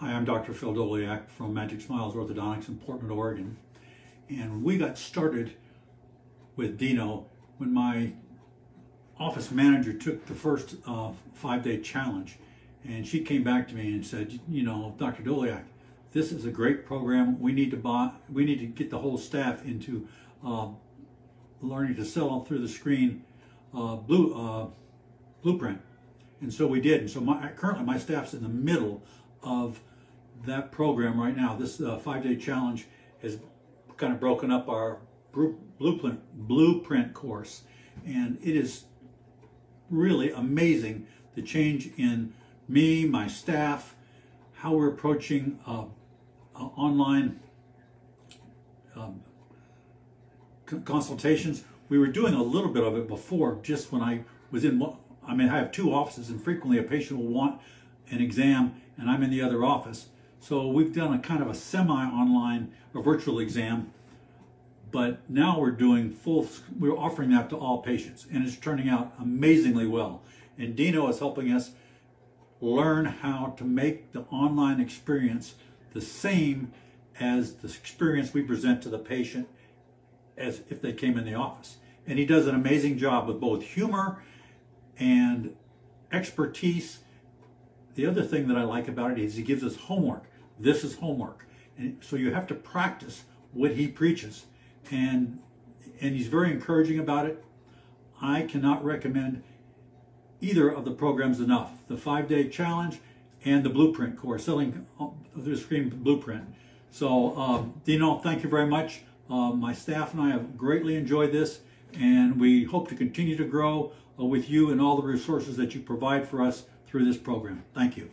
Hi, I'm Dr. Phil Doliac from Magic Smiles Orthodontics in Portland, Oregon. And we got started with Dino when my office manager took the first uh, five-day challenge. And she came back to me and said, you know, Dr. Doliac, this is a great program. We need to buy, we need to get the whole staff into uh, learning to sell through the screen uh, blue uh, blueprint. And so we did. And so my, currently my staff's in the middle of that program right now. This uh, five-day challenge has kind of broken up our blueprint blueprint course, and it is really amazing the change in me, my staff, how we're approaching uh, uh, online um, consultations. We were doing a little bit of it before, just when I was in. I mean, I have two offices, and frequently a patient will want an exam, and I'm in the other office. So we've done a kind of a semi-online, a virtual exam, but now we're doing full, we're offering that to all patients, and it's turning out amazingly well. And Dino is helping us learn how to make the online experience the same as the experience we present to the patient as if they came in the office. And he does an amazing job with both humor and expertise the other thing that I like about it is he gives us homework. This is homework. And so you have to practice what he preaches. And, and he's very encouraging about it. I cannot recommend either of the programs enough. The five-day challenge and the blueprint course, selling the screen blueprint. So, um, Dino, thank you very much. Uh, my staff and I have greatly enjoyed this, and we hope to continue to grow uh, with you and all the resources that you provide for us through this program. Thank you.